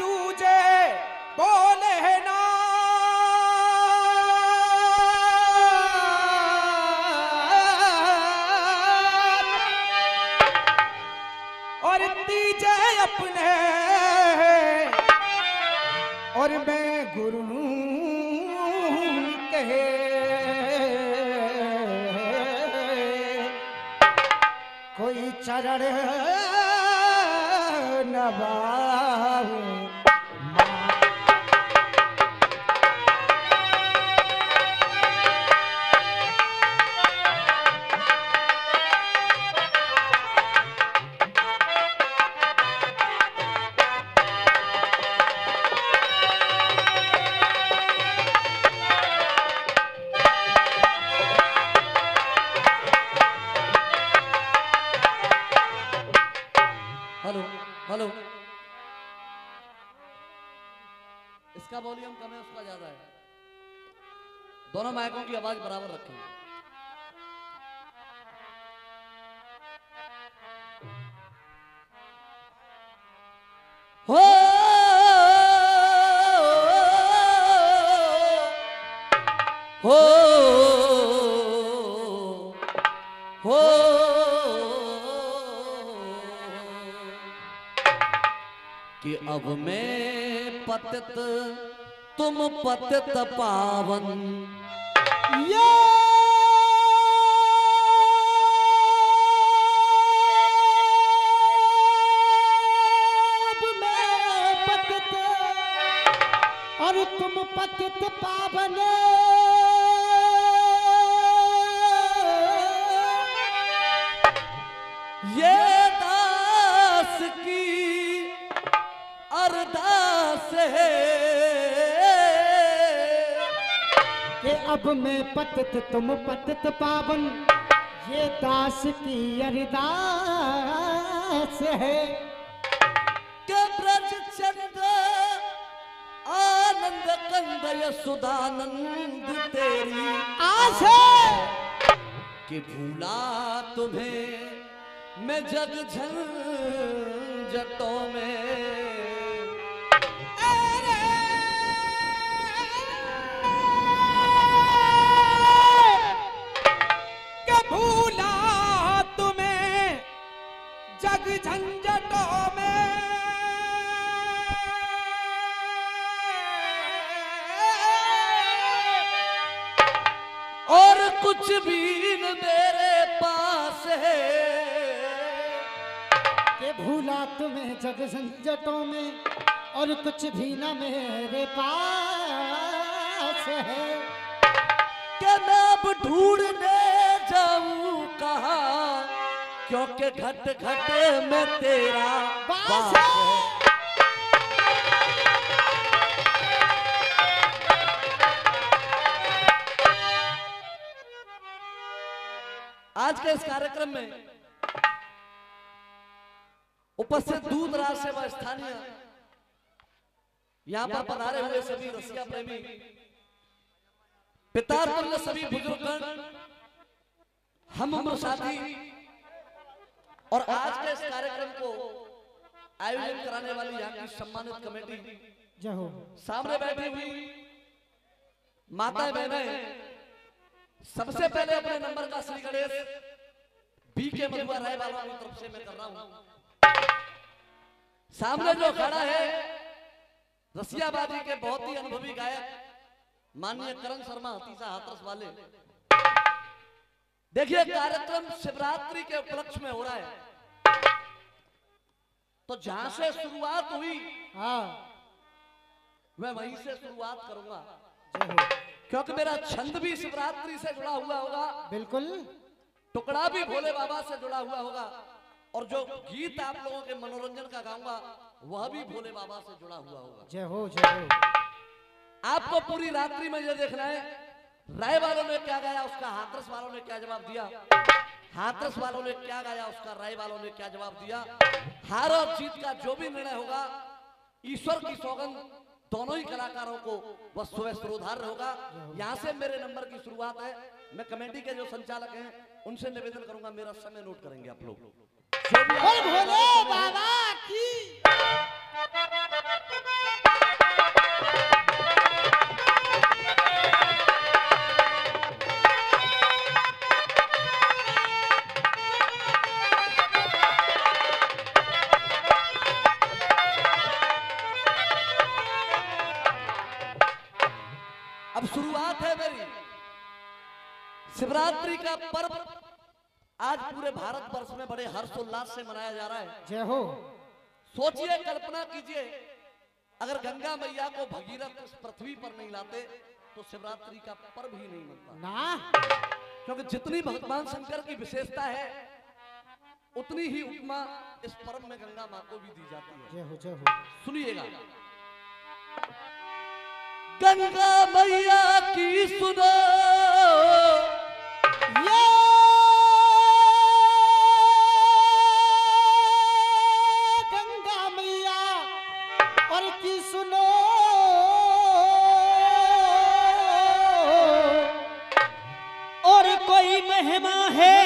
दूजे बोले। वॉल्यूम कम है, उसका ज़्यादा है। दोनों माइकों की आवाज़ बराबर रखें। हो! हो! हो! कि अब मैं पतित तुम पतित पावन ये। और तुम पतित पावन। ये दास की अरदास है। अब मैं पतित तुम पतित पावन। ये दास की अरदास है। के ब्रज चंद्र आनंद कंद यशुदानंद तेरी आस है। कि भूला तुम्हें मैं जग झंझटों में। कुछ भी ना मेरे पास है। कि मैं अब ढूँढने जाऊँ कहा? क्योंकि घट घट में तेरा वास है। है। आज के इस कार्यक्रम में उपस्थित दूर दराज से व स्थानीय यहाँ पर पधारे हुए सभी रसिया प्रेमी। पितार सभी बुजुर्गगण हम उम्र साथी और आज के इस कार्यक्रम को आयोजन कराने वाली यहाँ की सम्मानित कमेटी जय हो। सामने बैठी हुई माता बहनें सबसे पहले अपने नंबर का श्री गणेश बी के मधुआ राय वालों की तरफ़ से मैं कर रहा हूँ। सामने जो खड़ा है रसियाबाजी के बहुत ही अनुभवी गायक। माननीय करण शर्मा हतीसा हाथरस वाले। देखिए कार्यक्रम शिवरात्रि के उपलक्ष्य में हो रहा है। तो जहाँ से शुरुआत हुई हाँ। मैं वहीं से शुरुआत करूँगा। क्योंकि मेरा छंद भी शिवरात्रि से जुड़ा हुआ होगा। बिल्कुल। टुकड़ा भी भोले बाबा से जुड़ा हुआ होगा। और जो गीत आप लोगों के मनोरंजन का गाऊँगा वह भी भोले बाबा से जुड़ा हुआ होगा। जय हो जय हो। आपको पूरी रात्रि में ये देखना है राय वालों ने क्या गाया उसका हाथरस वालों ने क्या जवाब दिया? हाथरस वालों ने क्या गाया उसका राय वालों ने क्या जवाब दिया? हार और जीत का जो भी निर्णय होगा ईश्वर की सौगंध दोनों ही कलाकारों को वह सुबह सुरोधार होगा। यहाँ से मेरे नंबर की शुरुआत है। मैं कमेटी के जो संचालक हैं उनसे निवेदन करूँगा मेरा समय नोट करेंगे आप लोग। बाबा की। अब शुरुआत है मेरी। शिवरात्रि का पर्व आज पूरे भारत वर्ष में बड़े हर्षोल्लास से मनाया जा रहा है। जय हो। सोचिए कल्पना कीजिए अगर गंगा मैया को भगीरथ इस पृथ्वी पर नहीं लाते तो शिवरात्रि का पर्व ही नहीं मनता ना। क्योंकि जितनी भगवान शंकर की विशेषता है उतनी ही उपमा इस पर्व में गंगा माँ को भी दी जाती है। जय हो जय हो। सुनिएगा। गंगा मैया की सुनो। महिमा है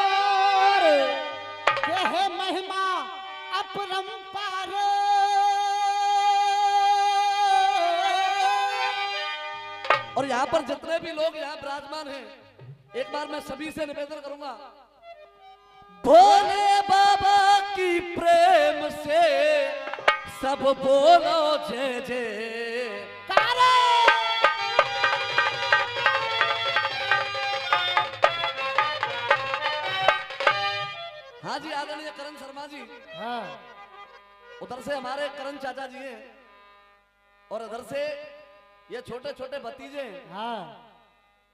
अपरंपार ये है महिमा अपरंपार और यहाँ पर जितने भी लोग यहाँ विराजमान हैं एक बार मैं सभी से निवेदन करूँगा भोले बाबा की प्रेम से सब बोलो जय जय। हाँ जी आदरणीय करण शर्मा जी। हाँ। उधर से हमारे करण चाचा जी हैं और उधर से ये छोटे छोटे भतीजे हैं। हाँ।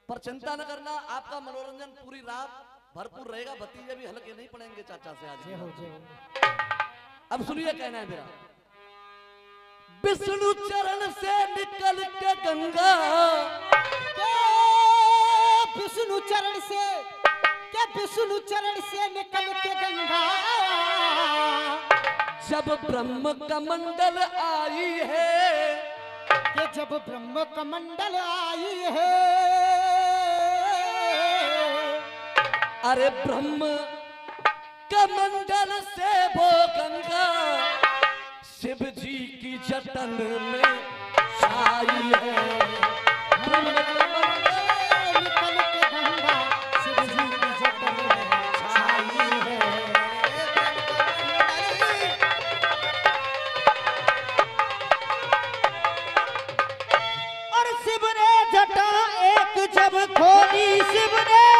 पर चिंता न करना आपका मनोरंजन पूरी रात भरपूर रहेगा। भतीजे भी हल्के नहीं पड़ेंगे चाचा से आज। हो हो। अब सुनिए कहना है मेरा। विष्णु चरण से निकल के गंगा। विष्णु चरण से विष्णु चरण से निकल के गंगा। जब ब्रह्म कमंडल आई है के जब ब्रह्म कमंडल आई है। अरे ब्रह्म कमंडल से वो गंगा शिव जी की जटन में छाई है। शिव ने जटा एक जब खोली शिव ने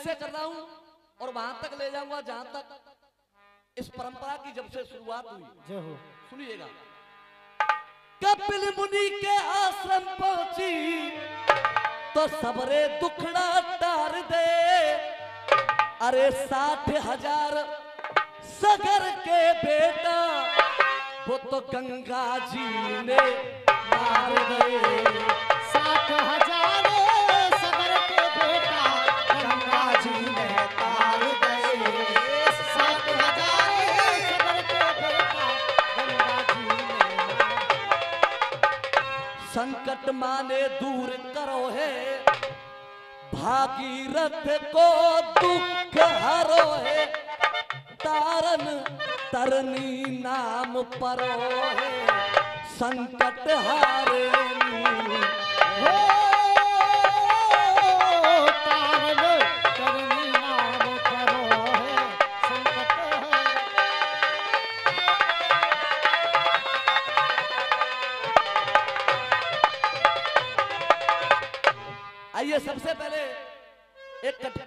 से कर रहा हूँ और वहाँ तक ले जाऊँगा जहाँ तक इस परंपरा की जब से शुरुआत हुई। जय हो। सुनिएगा। कपिल मुनि के आश्रम पहुँची तो सबरे दुखड़ा टार दे। अरे साठ हज़ार सगर के बेटा वो तो गंगा जी ने मार गए साठ हज़ार संकट माने दूर करो है। भागीरथ को दुख हरो है। तारन तरनी नाम परो है। संकट हारे हो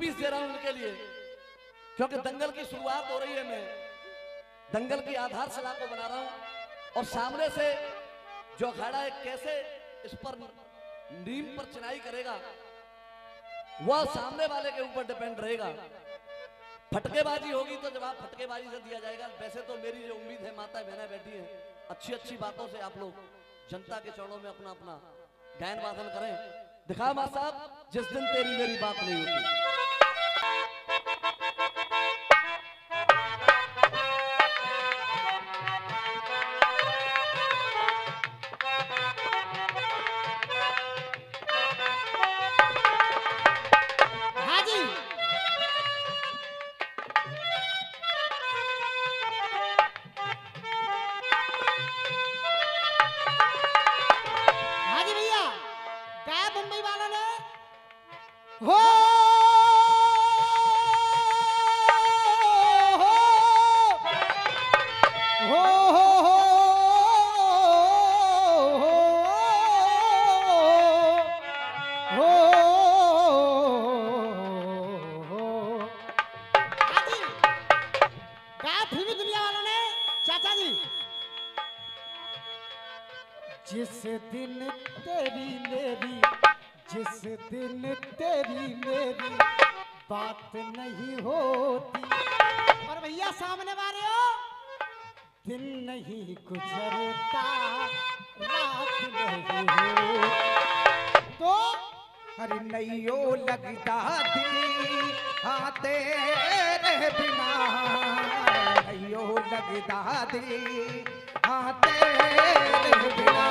कटपीस दे रहा हूँ उनके लिए। क्योंकि दंगल की शुरुआत हो रही है मैं। दंगल की आधारशिला को बना रहा हूँ। और सामने से जो अखाड़ा है, कैसे इस पर नीम पर चिनाई करेगा, वह सामने वाले के ऊपर डिपेंड रहेगा। फटकेबाजी होगी तो जवाब फटकेबाजी से दिया जाएगा। वैसे तो मेरी जो उम्मीद है माता बहना बैठी है अच्छी अच्छी बातों से आप लोग जनता के चरणों में अपना अपना गायन वादन करें। दिखा माँ साहब, जिस दिन तेरी मेरी बात नहीं होती। गाया फिल्मी दुनिया वालों ने? चाचा जी। जिस दिन तेरी मेरी जिस दिन तेरी मेरी बात नहीं होती। और भैया सामने वाले हो। दिन नहीं गुजरता रात नहीं हो तो? अरे नैयो लगता दिल हाँ तेरे बिना। हाँ तेरे बिना।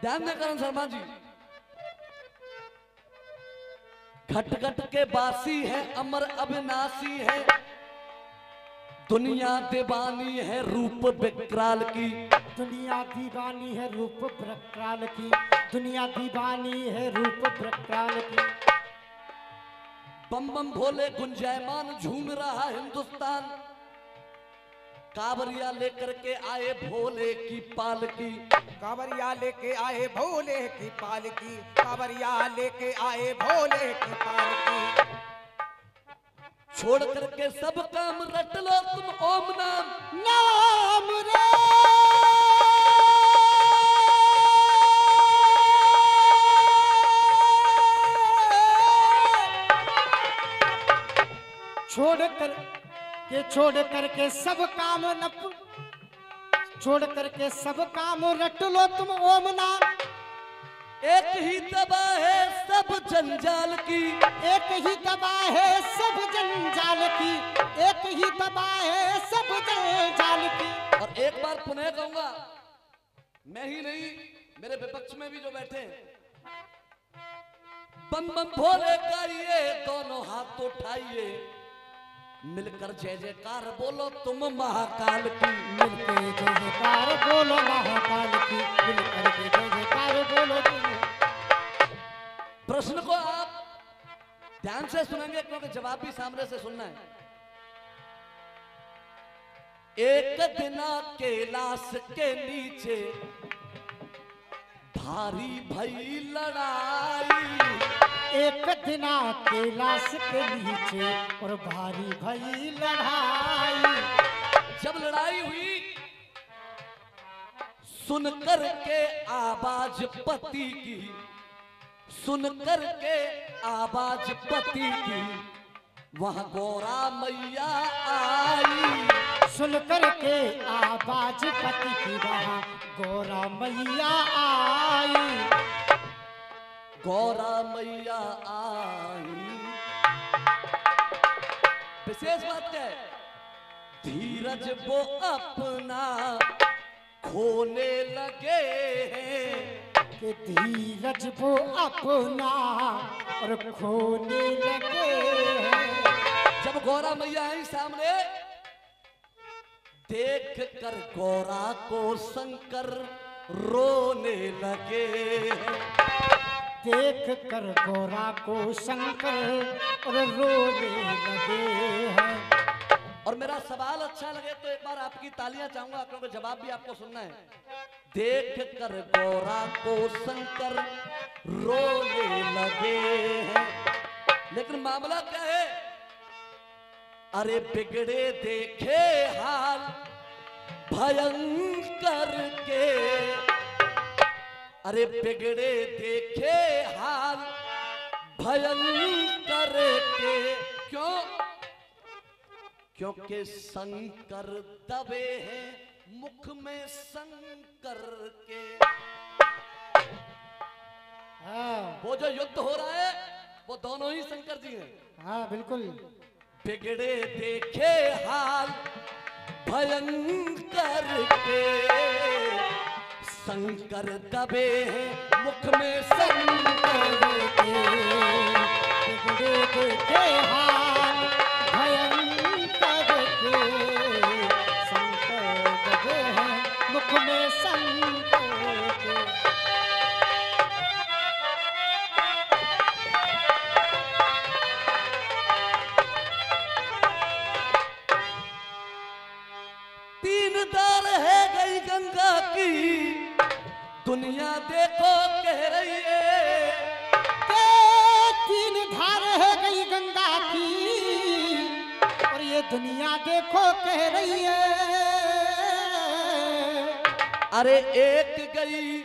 ध्यान दें करण शर्मा जी घट घट के बासी है, अमर अविनाशी है। दुनिया दीवानी है रूप विकराल की। दुनिया दीवानी है रूप प्रकाल की। दुनिया दीवानी है रूप प्रकाल की। बम बम भोले गुंजायमान झूम रहा हिंदुस्तान। कावरिया लेकर के आए भोले की पालकी कांवरिया लेके आए भोले की पालकी कांवरिया लेके आए भोले की पालकी छोड़ करके सब काम रट लो तुम ओम नाम। नाम रे। छोड़ कर के छोड़ करके सब काम नप छोड़ करके सब काम रट लो तुम ओम नाम। एक ही दबा है सब जंजाल की। एक ही दबा है सब जंजाल की। एक ही दबा है सब जंजाल की। और एक बार पुनः कहूँगा मैं ही नहीं मेरे विपक्ष में भी जो बैठे हैं। बम बम भोले गाइए दोनों हाथ उठाइए। मिलकर जय जयकार बोलो तुम महाकाल की। मिलके जय जयकार बोलो महाकाल की। मिलकर के जय प्रश्न को आप ध्यान से सुनेंगे क्योंकि जवाब भी सामने से सुनना है। एक दिना कैलाश के नीचे भारी भई लड़ाई। एक दिना कैलाश के नीचे और भारी भई लड़ाई। जब लड़ाई हुई सुनकर के आवाज़ पति की। सुन कर के आवाज़ पति की। वह गोरा मैया आई। सुन कर के आवाज़ पति की वहाँ गोरा मैया आई। गौरा मैया आई। विशेष बात क्या है? धीरज वो अपना खोने लगे हैं। कि धीरज वो अपना और खोने लगे जब गौरा मैया आई सामने देख कर गौरा को शंकर रोने लगे देख कर गौरा को शंकर और रोने लगे हैं। और मेरा सवाल अच्छा लगे तो एक बार आपकी तालियाँ चाहूँगा क्योंकि जवाब भी आपको सुनना है। देख कर गौरा को शंकर रोने लगे हैं। लेकिन मामला क्या है? अरे बिगड़े देखे हाल भयंकर के। अरे बिगड़े देखे हाल भयंकर के। क्यों? क्योंकि शंकर दबे हैं मुख में शंकर के। हाँ। वो जो युद्ध हो रहा है वो दोनों ही शंकर जी हैं। हाँ बिल्कुल। बिगड़े देखे हाल भयंकर के। शंकर दबे हैं मुख में शंकर के। बिगड़े देखे हाल दुनिया देखो कह रही है। तीन धार है गई गंगा की? और ये दुनिया देखो कह रही है। अरे एक गई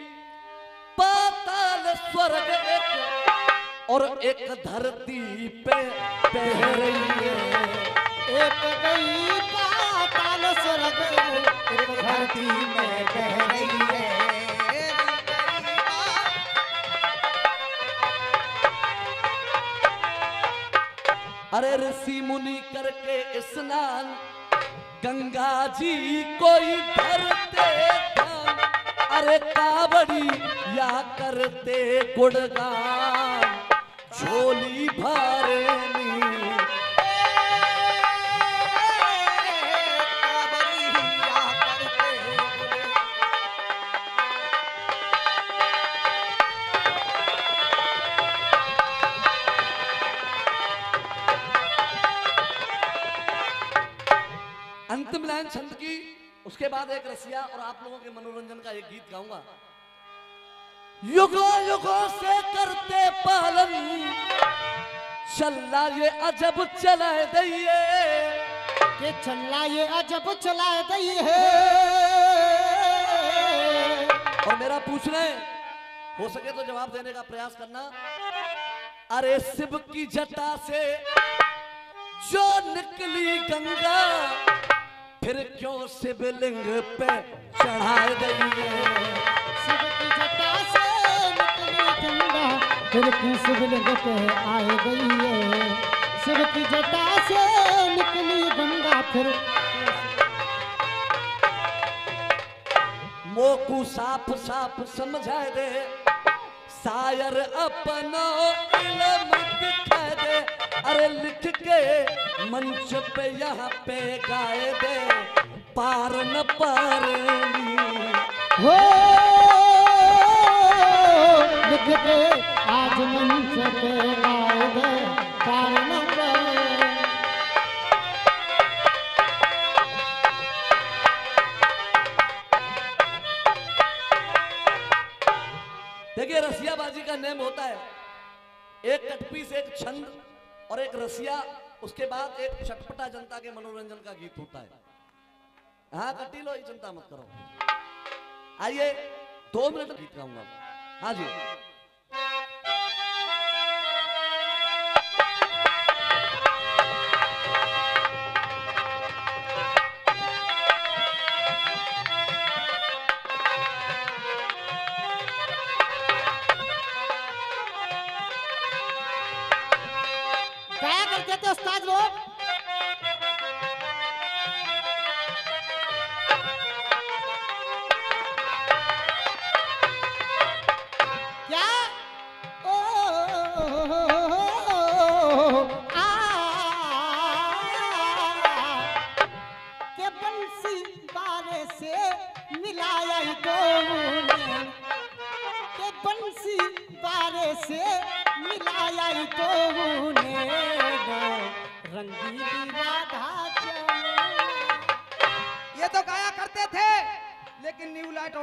पाताल स्वर्ग एक, और एक धरती पे बह रही है। एक गई पाताल स्वर्ग एक धरती में बह रही अरे ऋषि मुनि करके स्नान, गंगा जी कोई ध्यान अरे कावड़ी या करते गुड़गान, झोली भरनी अंतिम छंद की उसके बाद एक रसिया और आप लोगों के मनोरंजन का एक गीत गाऊँगा। युगों युगों से करते पालन चलना ये अजब चलाए दइए के चला ये अजब चलाए दई है। और मेरा पूछना है हो सके तो जवाब देने का प्रयास करना। अरे शिव की जटा से जो निकली गंगा फिर क्यों शिवलिंग पे चढ़ाए गई फिर की शिवलिंग पे आए गई है? शिव की जटा से निकली गंगा फिर मोकू साफ़ साफ़ समझाए दे। शायर अपना इलम दिखा दे। अरे लिख के मंच पे यहाँ पे गाए दे। पार न पार हो, लिख के आज मंच का नेम होता है। एक कटपीस एक छंद और एक रसिया, उसके बाद एक छटपटा जनता के मनोरंजन का गीत होता है। हाँ कटी लो चिंता मत करो। आइए, दो मिनट गीत गाऊँगा हाँ जी।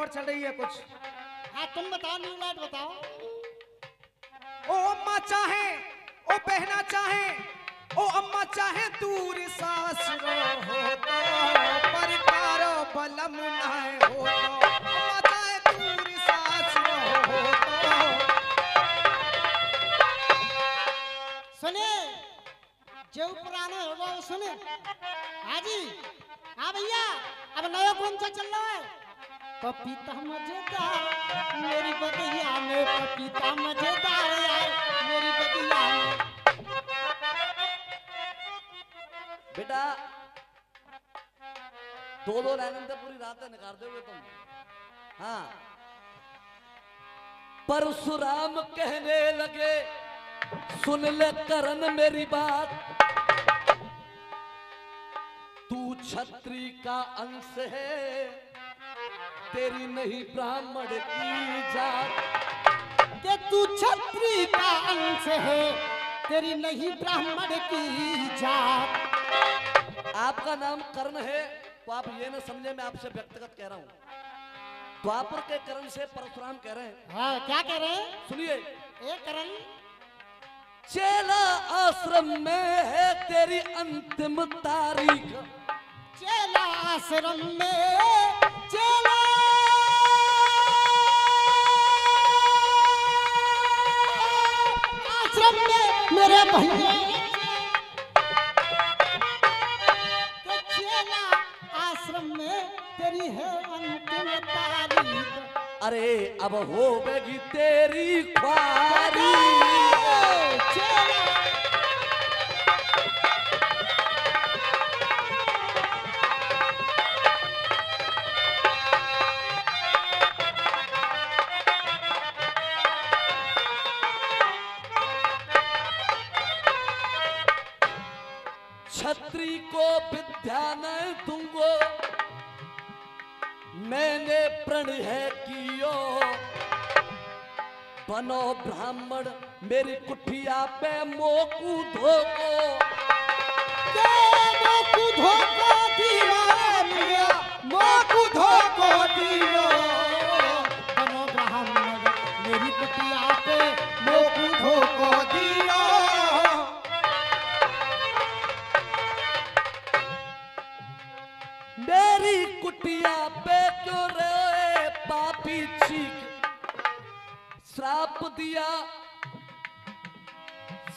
और चल रही है कुछ। हाँ तुम बताओ न्यू लाइट बताओ। ओ अम्मा चाहे ओ बहना चाहे ओ अम्मा चाहे दूर सास हो तो परिकारो बलम नाय हो तो अम्मा चाहे दूर सास हो तो सुने जो पुराने हो वो सुने। हाँ जी हाँ भैया अब नया कौन सा चल रहा है? पपीता मज़ेदार, मेरी बगिया में पपीता मज़ेदार यार, मेरी बगिया में। बेटा दो दो लाइन तो पूरी रात निकाल दोगे तुम। हाँ। परशुराम कहने लगे, सुन ले करण मेरी बात। तू छत्री का अंश है तेरी नहीं ब्राह्मण की जात। कि तू छत्री का अंश है तेरी नहीं ब्राह्मण की जात। आपका नाम कर्ण है तो आप ये ना समझे मैं आपसे व्यक्तिगत कह रहा हूँ। द्वापर के कर्ण से परशुराम कह रहे हैं। हाँ क्या कह रहे हैं? सुनिए। ये करण। चेला आश्रम में है तेरी अंतिम तारीख। चेला आश्रम में आश्रम में मेरे भैया तो आश्रम में तेरी है अंतिम तारीख अरे अब होगी तेरी ख्वारी चेला बनो ब्राह्मण मेरी कुठिया पे मोकू धोको मोकू धोको दियो श्राप दिया।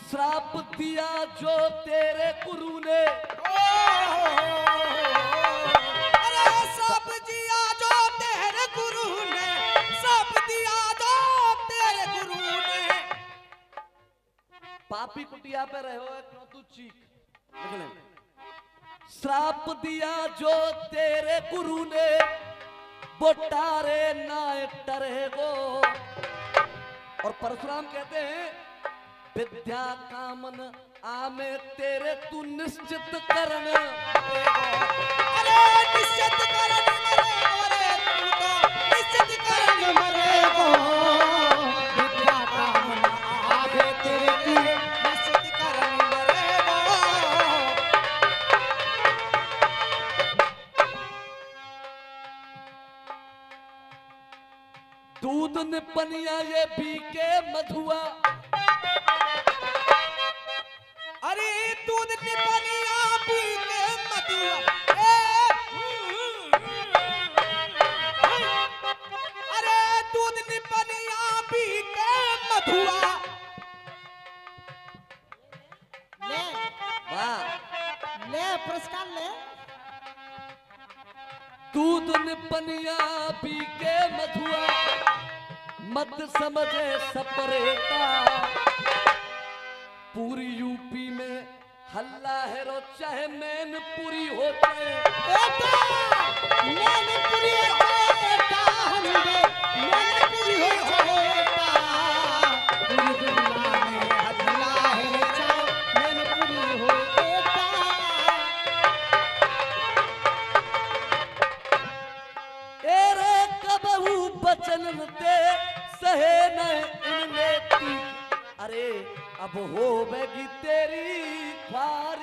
श्राप दिया जो तेरे गुरु ने। ने। ने। पापी कुटिया पे रहे क्यों तू चीख। श्राप दिया जो तेरे गुरु ने। बोटारे नाय टरे गो और परशुराम कहते हैं विद्या कामन आमे तेरे तू निश्चित करन। अरे निश्चित करन अल्लाह रो चाहे मैनपुरी होते। मैन होते। अब हो बेगी तेरी ख्वाहिश।